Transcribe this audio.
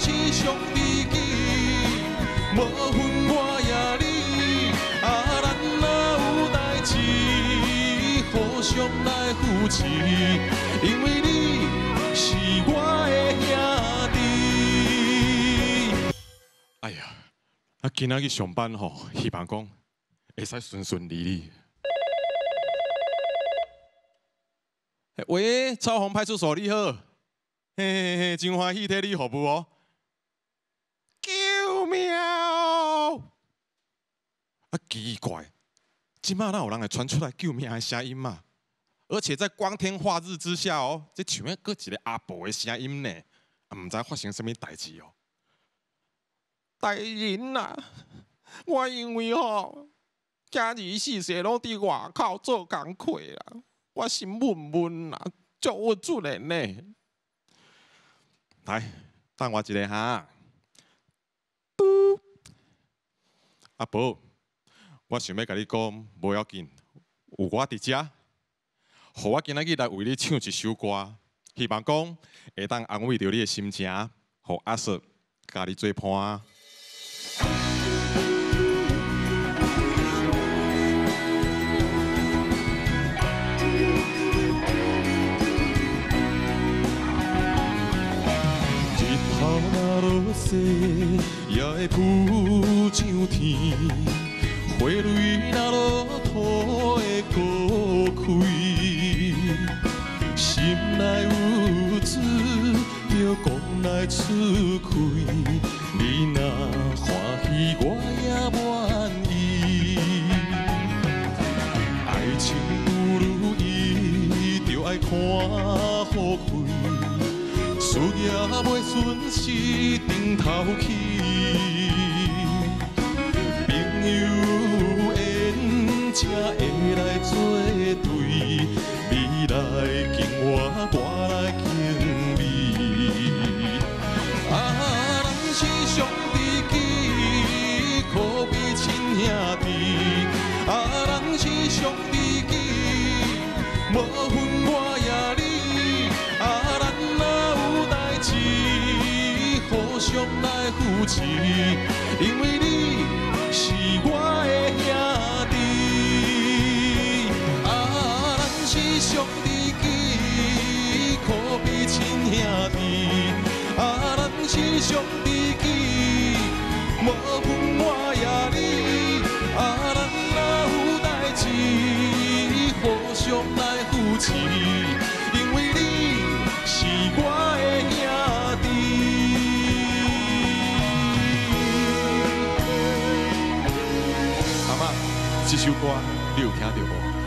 是上知己，无分我也你。啊，咱若有代志，互相来扶持，因为你是我的兄弟。哎呀，啊，今仔去上班吼，希望讲会使顺顺利利。喂，超红派出所你好，嘿嘿嘿，真欢喜替你服务哦。救命哦！啊，奇怪，今麦哪有人会传出来救命的声音嘛？而且在光天化日之下哦，这像要搁一个阿婆的声音呢，啊，唔知发生什么代志哦。大人呐，我因为吼，家己四世拢伫外口做工课啦。我心闷闷啊，足有主人呢。来，等我一下哈。阿宝，我想要甲你讲，无要紧，有我伫遮，互我今仔日来为你唱一首歌，希望讲会当安慰着你的心情，互阿叔甲你做伴。也会浮上天，花蕊若落土会高开，心内有珠就讲来出开，你若欢喜我也满意。爱情不如意，就爱看好开，事业袂顺时。顶头起，朋友缘才会来作对，未来敬我，我来敬你。啊，人是上知己，可比亲兄弟。啊，人是上知己，无分持，因为你是我的兄弟。啊，咱是上知己，可比亲兄弟。啊，咱是上知己，无分我也你。啊，咱若有代志，互相来扶持，这首歌你有听到无？